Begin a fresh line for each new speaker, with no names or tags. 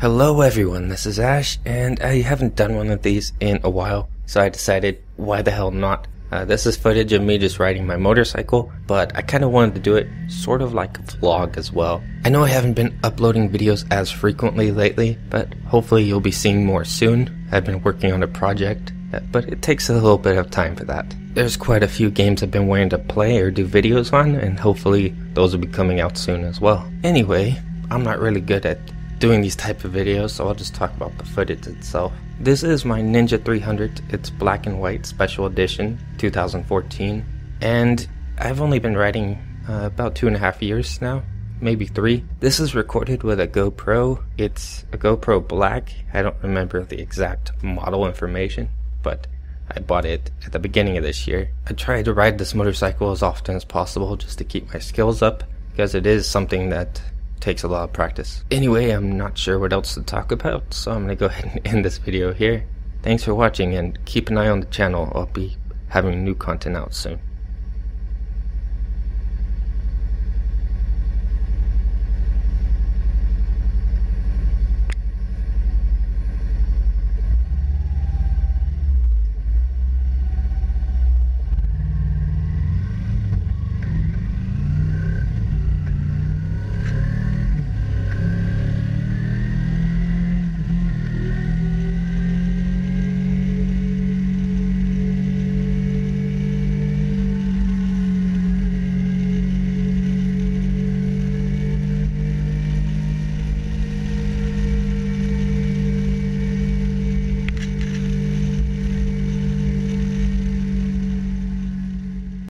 Hello everyone, this is Ash, and I haven't done one of these in a while, so I decided, why the hell not? Uh, this is footage of me just riding my motorcycle, but I kind of wanted to do it sort of like a vlog as well. I know I haven't been uploading videos as frequently lately, but hopefully you'll be seeing more soon. I've been working on a project, uh, but it takes a little bit of time for that. There's quite a few games I've been wanting to play or do videos on, and hopefully those will be coming out soon as well. Anyway, I'm not really good at doing these type of videos, so I'll just talk about the footage itself. This is my Ninja 300. It's black and white special edition 2014, and I've only been riding uh, about two and a half years now, maybe three. This is recorded with a GoPro. It's a GoPro Black. I don't remember the exact model information, but I bought it at the beginning of this year. I try to ride this motorcycle as often as possible just to keep my skills up because it is something that takes a lot of practice. Anyway, I'm not sure what else to talk about, so I'm gonna go ahead and end this video here. Thanks for watching and keep an eye on the channel. I'll be having new content out soon.